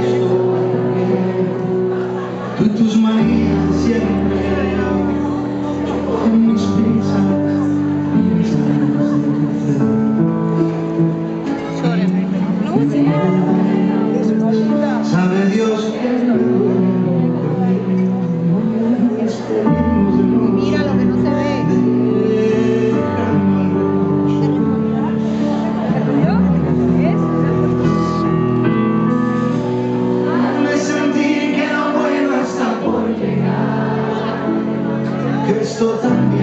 Cristo. esto tan